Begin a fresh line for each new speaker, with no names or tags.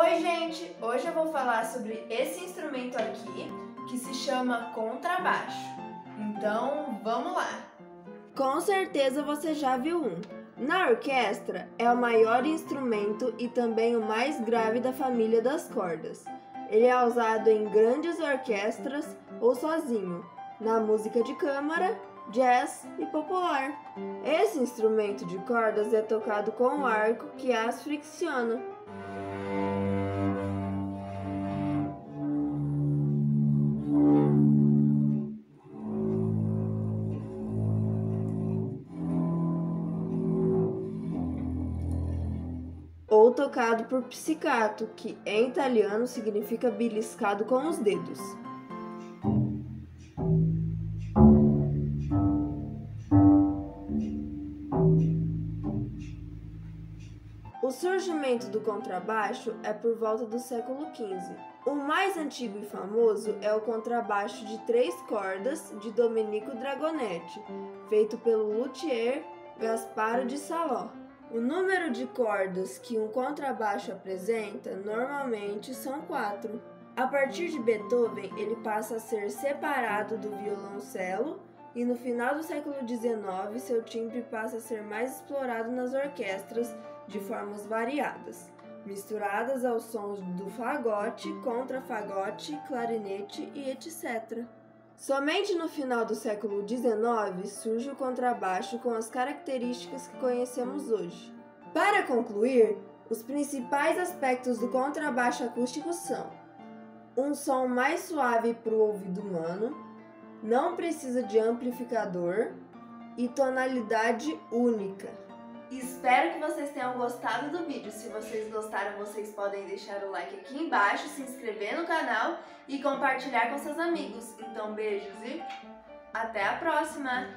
Oi, gente! Hoje eu vou falar sobre esse instrumento aqui que se chama contrabaixo. Então, vamos lá!
Com certeza você já viu um. Na orquestra, é o maior instrumento e também o mais grave da família das cordas. Ele é usado em grandes orquestras ou sozinho, na música de câmara, jazz e popular. Esse instrumento de cordas é tocado com um arco que as fricciona. Tocado por psicato, que em italiano significa beliscado com os dedos. O surgimento do contrabaixo é por volta do século XV. O mais antigo e famoso é o contrabaixo de três cordas de Domenico Dragonetti, feito pelo luthier Gasparo de Salò. O número de cordas que um contrabaixo apresenta normalmente são quatro. A partir de Beethoven, ele passa a ser separado do violoncelo e no final do século XIX seu timbre passa a ser mais explorado nas orquestras de formas variadas, misturadas aos sons do fagote, contrafagote, clarinete e etc. Somente no final do século XIX surge o contrabaixo com as características que conhecemos hoje. Para concluir, os principais aspectos do contrabaixo acústico são: um som mais suave para o ouvido humano, não precisa de amplificador e tonalidade única.
Espero que vocês tenham gostado do vídeo. Se vocês gostaram, vocês podem deixar o like aqui embaixo, se inscrever no canal e compartilhar com seus amigos. Então, beijos e até a próxima!